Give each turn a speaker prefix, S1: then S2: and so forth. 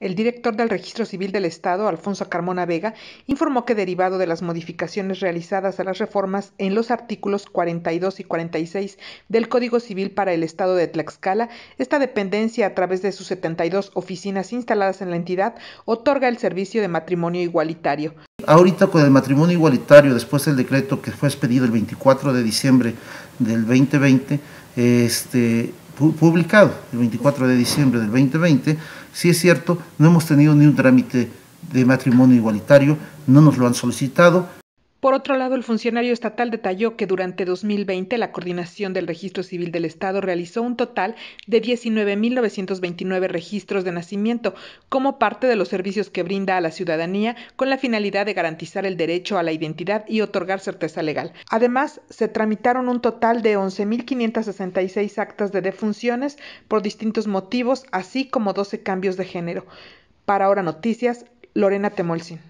S1: El director del Registro Civil del Estado, Alfonso Carmona Vega, informó que derivado de las modificaciones realizadas a las reformas en los artículos 42 y 46 del Código Civil para el Estado de Tlaxcala, esta dependencia, a través de sus 72 oficinas instaladas en la entidad, otorga el servicio de matrimonio igualitario.
S2: Ahorita con el matrimonio igualitario, después del decreto que fue expedido el 24 de diciembre del 2020, este, publicado el 24 de diciembre del 2020, sí es cierto, no hemos tenido ni un trámite de matrimonio igualitario, no nos lo han solicitado,
S1: por otro lado, el funcionario estatal detalló que durante 2020 la Coordinación del Registro Civil del Estado realizó un total de 19.929 registros de nacimiento como parte de los servicios que brinda a la ciudadanía con la finalidad de garantizar el derecho a la identidad y otorgar certeza legal. Además, se tramitaron un total de 11.566 actas de defunciones por distintos motivos, así como 12 cambios de género. Para ahora noticias, Lorena Temolsin.